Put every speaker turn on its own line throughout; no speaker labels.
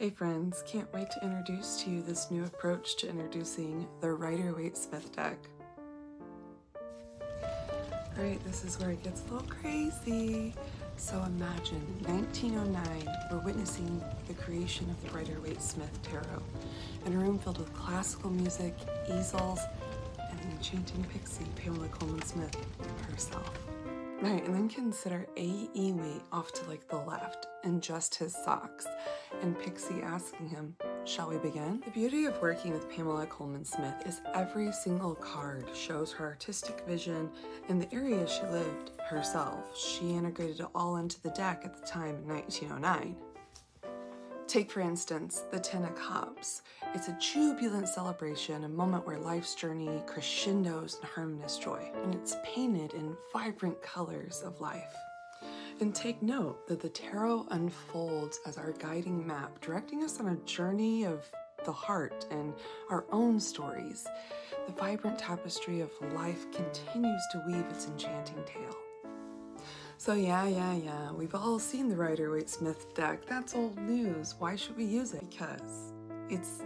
Hey friends, can't wait to introduce to you this new approach to introducing the Rider-Waite-Smith deck. Alright, this is where it gets a little crazy. So imagine 1909, we're witnessing the creation of the Rider-Waite-Smith Tarot in a room filled with classical music, easels, and the enchanting pixie Pamela Colman Smith herself. Right, and then consider A.E. Waite off to like the left in just his socks, and Pixie asking him, Shall we begin? The beauty of working with Pamela Colman Smith is every single card shows her artistic vision and the area she lived herself. She integrated it all into the deck at the time in 1909. Take, for instance, the Ten of Cups. It's a jubilant celebration, a moment where life's journey crescendos in harmonious joy, and it's painted in vibrant colors of life. And take note that the tarot unfolds as our guiding map, directing us on a journey of the heart and our own stories. The vibrant tapestry of life continues to weave its enchanting tale. So yeah, yeah, yeah, we've all seen the Rider-Waite-Smith deck. That's old news. Why should we use it? Because it's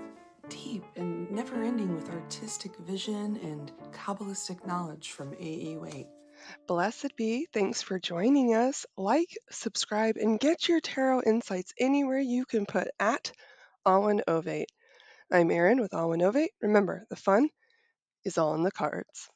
deep and never ending with artistic vision and Kabbalistic knowledge from A.E. Waite.
Blessed be. Thanks for joining us. Like, subscribe, and get your tarot insights anywhere you can put at Awen Ovate. I'm Erin with Awen Ovate. Remember, the fun is all in the cards.